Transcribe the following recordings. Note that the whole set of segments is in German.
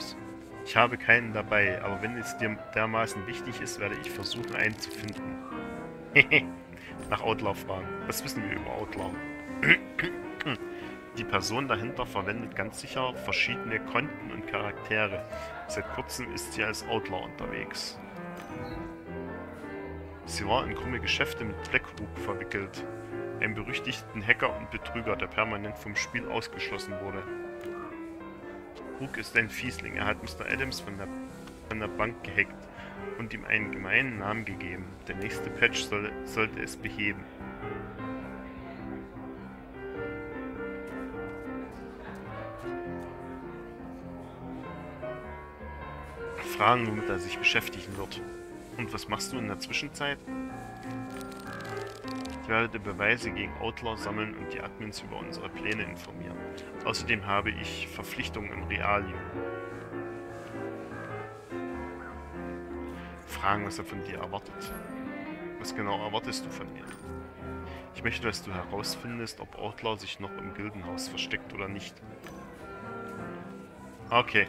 aus. Ich habe keinen dabei, aber wenn es dir dermaßen wichtig ist, werde ich versuchen, einen zu finden. Nach Outlaw fragen. Was wissen wir über Outlaw? Die Person dahinter verwendet ganz sicher verschiedene Konten und Charaktere. Seit kurzem ist sie als Outlaw unterwegs. Sie war in krumme Geschäfte mit Blackrook verwickelt, einem berüchtigten Hacker und Betrüger, der permanent vom Spiel ausgeschlossen wurde. Rook ist ein Fiesling. Er hat Mr. Adams von der, von der Bank gehackt und ihm einen gemeinen Namen gegeben. Der nächste Patch soll, sollte es beheben. Fragen, womit er sich beschäftigen wird. Und was machst du in der Zwischenzeit? Ich werde Beweise gegen Outlaw sammeln und die Admins über unsere Pläne informieren. Außerdem habe ich Verpflichtungen im Realium. Fragen, was er von dir erwartet. Was genau erwartest du von mir? Ich möchte, dass du herausfindest, ob Outlaw sich noch im Gildenhaus versteckt oder nicht. Okay.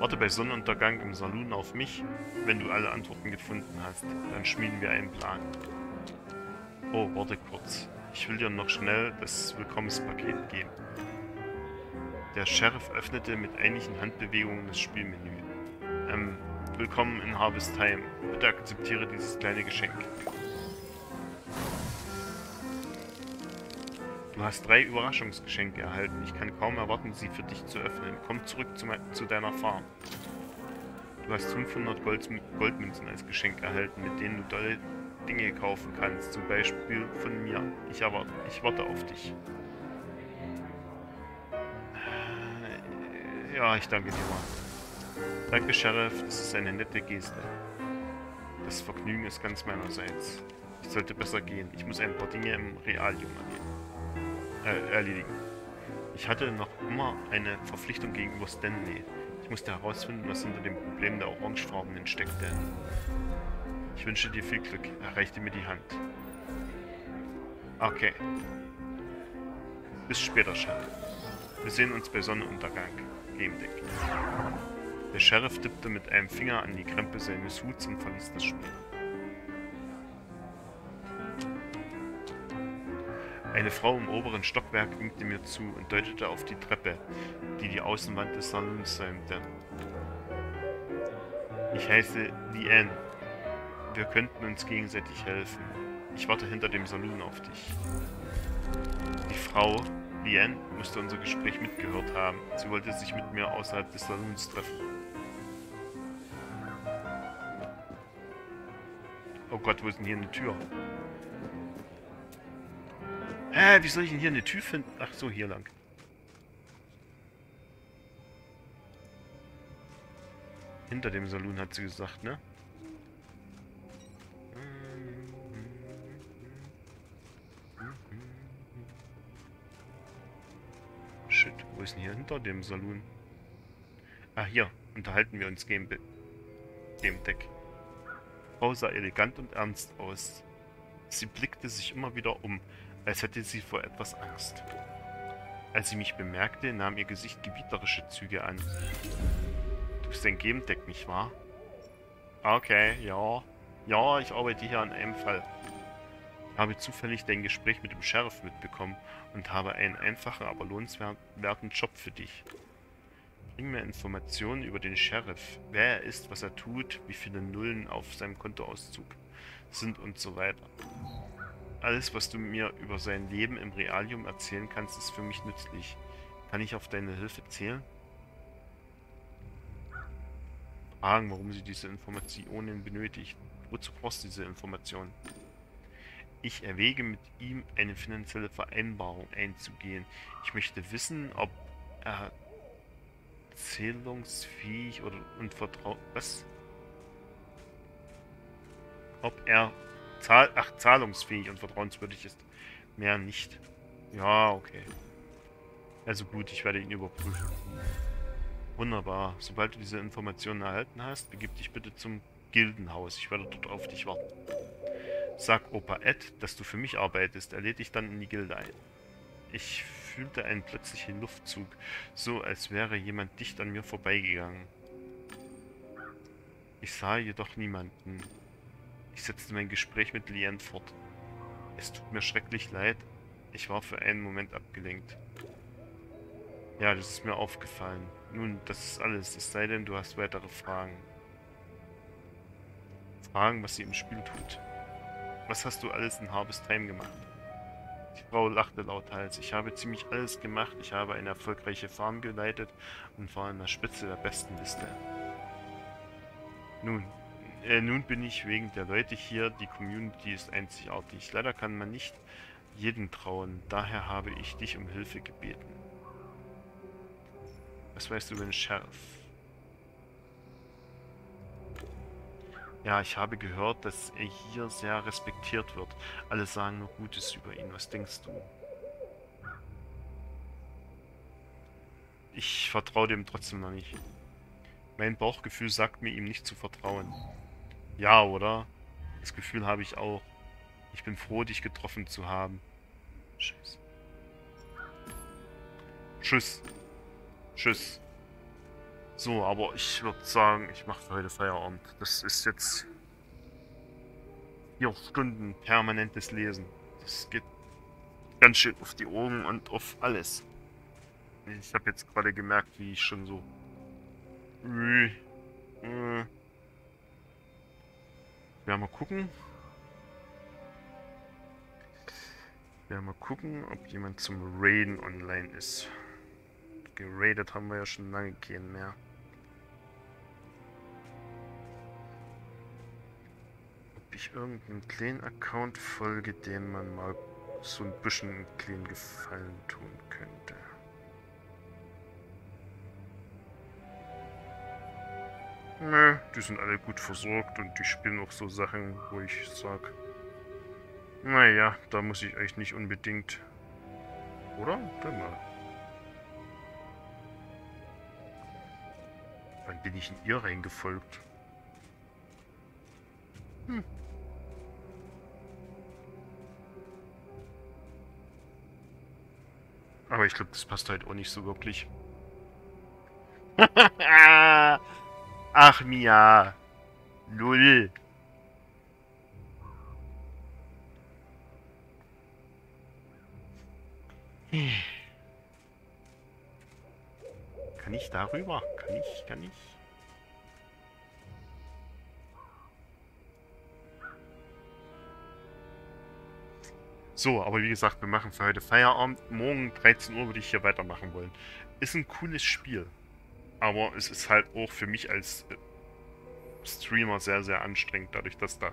Warte bei Sonnenuntergang im Saloon auf mich. Wenn du alle Antworten gefunden hast, dann schmieden wir einen Plan. Oh, warte kurz. Ich will dir noch schnell das Willkommenspaket geben. Der Sheriff öffnete mit einigen Handbewegungen das Spielmenü. Ähm, willkommen in Harvest Time. Bitte akzeptiere dieses kleine Geschenk. Du hast drei Überraschungsgeschenke erhalten. Ich kann kaum erwarten, sie für dich zu öffnen. Komm zurück zu, zu deiner Farm. Du hast 500 Gold Goldmünzen als Geschenk erhalten, mit denen du tolle Dinge kaufen kannst. Zum Beispiel von mir. Ich, erwarte, ich warte auf dich. Ja, ich danke dir mal. Danke, Sheriff. Das ist eine nette Geste. Das Vergnügen ist ganz meinerseits. Ich sollte besser gehen. Ich muss ein paar Dinge im Realium erleben äh, erledigen. Ich hatte noch immer eine Verpflichtung gegenüber Stanley. Ich musste herausfinden, was hinter dem Problem der Orangefarbenen steckte. Ich wünsche dir viel Glück. Er reichte mir die Hand. Okay. Bis später, Sheriff. Wir sehen uns bei Sonnenuntergang. Game Deck. Der Sheriff tippte mit einem Finger an die Krempe seines Huts und verließ das Spiel. Eine Frau im oberen Stockwerk winkte mir zu und deutete auf die Treppe, die die Außenwand des Salons säumte. Ich heiße Liane. Wir könnten uns gegenseitig helfen. Ich warte hinter dem Salon auf dich. Die Frau, Liane, musste unser Gespräch mitgehört haben. Sie wollte sich mit mir außerhalb des Salons treffen. Oh Gott, wo ist denn hier eine Tür? Hä, wie soll ich denn hier eine Tür finden? Ach so, hier lang. Hinter dem Saloon hat sie gesagt, ne? Shit, wo ist denn hier hinter dem Saloon? Ah, hier. Unterhalten wir uns Game dem Deck. Frau sah elegant und ernst aus. Sie blickte sich immer wieder um, als hätte sie vor etwas Angst. Als sie mich bemerkte, nahm ihr Gesicht gebieterische Züge an. Du bist ein Game Deck, nicht wahr? Okay, ja. Ja, ich arbeite hier an einem Fall. Ich habe zufällig dein Gespräch mit dem Sheriff mitbekommen und habe einen einfachen, aber lohnenswerten Job für dich. Bring mir Informationen über den Sheriff, wer er ist, was er tut, wie viele Nullen auf seinem Kontoauszug sind und so weiter. Alles, was du mir über sein Leben im Realium erzählen kannst, ist für mich nützlich. Kann ich auf deine Hilfe zählen? Fragen, warum sie diese Informationen benötigt. Wozu brauchst du diese Informationen? Ich erwäge mit ihm eine finanzielle Vereinbarung einzugehen. Ich möchte wissen, ob er zählungsfähig oder und vertraut. Was? Ob er Zahl Ach, zahlungsfähig und vertrauenswürdig ist. Mehr nicht. Ja, okay. Also gut, ich werde ihn überprüfen. Wunderbar. Sobald du diese Informationen erhalten hast, begib dich bitte zum Gildenhaus. Ich werde dort auf dich warten. Sag Opa Ed, dass du für mich arbeitest. Er lädt dich dann in die Gilde ein. Ich fühlte einen plötzlichen Luftzug, so als wäre jemand dicht an mir vorbeigegangen. Ich sah jedoch niemanden. Ich setzte mein Gespräch mit Lian fort. Es tut mir schrecklich leid. Ich war für einen Moment abgelenkt. Ja, das ist mir aufgefallen. Nun, das ist alles, es sei denn, du hast weitere Fragen. Fragen, was sie im Spiel tut. Was hast du alles in Harvest Time gemacht? Die Frau lachte lauthals. Ich habe ziemlich alles gemacht. Ich habe eine erfolgreiche Farm geleitet und war an der Spitze der besten Liste. Nun, äh, nun bin ich wegen der Leute hier. Die Community ist einzigartig. Leider kann man nicht jeden trauen. Daher habe ich dich um Hilfe gebeten. Was weißt du über den Sheriff? Ja, ich habe gehört, dass er hier sehr respektiert wird. Alle sagen nur Gutes über ihn. Was denkst du? Ich vertraue dem trotzdem noch nicht. Mein Bauchgefühl sagt mir, ihm nicht zu vertrauen. Ja, oder? Das Gefühl habe ich auch. Ich bin froh, dich getroffen zu haben. Tschüss. Tschüss. Tschüss. So, aber ich würde sagen, ich mache für heute Feierabend. Das ist jetzt vier Stunden permanentes Lesen. Das geht ganz schön auf die Ohren und auf alles. Ich habe jetzt gerade gemerkt, wie ich schon so... ja, mal gucken. Ja, mal gucken, ob jemand zum Raiden online ist. Geradet haben wir ja schon lange keinen mehr. ich irgendeinen Clean-Account folge, dem man mal so ein bisschen Clean Gefallen tun könnte. Nö, die sind alle gut versorgt und die spielen auch so Sachen, wo ich sag, naja, da muss ich euch nicht unbedingt... Oder? Warte mal. Wann bin ich in ihr reingefolgt? Hm. Aber ich glaube, das passt halt auch nicht so wirklich. Ach, Mia. Null. Kann ich darüber? Kann ich? Kann ich? So, aber wie gesagt, wir machen für heute Feierabend. Morgen 13 Uhr würde ich hier weitermachen wollen. Ist ein cooles Spiel. Aber es ist halt auch für mich als äh, Streamer sehr, sehr anstrengend, dadurch, dass da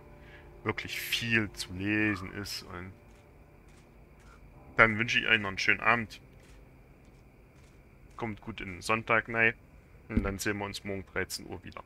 wirklich viel zu lesen ist. Und dann wünsche ich euch noch einen schönen Abend. Kommt gut in den Sonntag rein. Und dann sehen wir uns morgen 13 Uhr wieder.